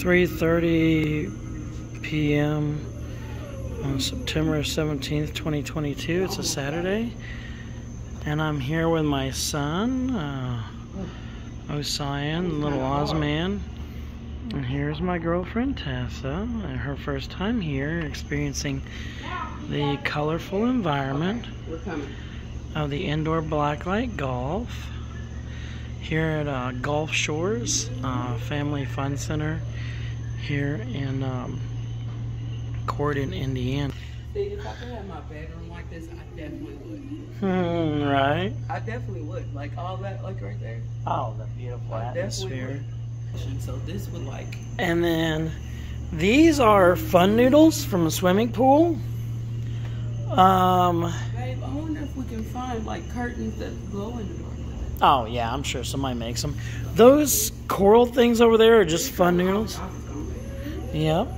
3:30 p.m. on September 17th, 2022. It's a Saturday, and I'm here with my son, uh, Osian, little Ozman. And here's my girlfriend Tessa, and her first time here, experiencing the colorful environment of the indoor blacklight golf here at uh, Golf Shores uh, Family Fun Center here in um, Corydon, Indiana. See, if I could have my bedroom like this, I definitely would. Hmm, right? I definitely would. Like all that, like right there. Oh, the beautiful I definitely atmosphere. would. So this would like. And then these are fun noodles from a swimming pool. Um, Babe, I wonder if we can find like curtains that glow in the dark. Oh yeah, I'm sure somebody makes them. Those coral things over there are just fun noodles. Yep.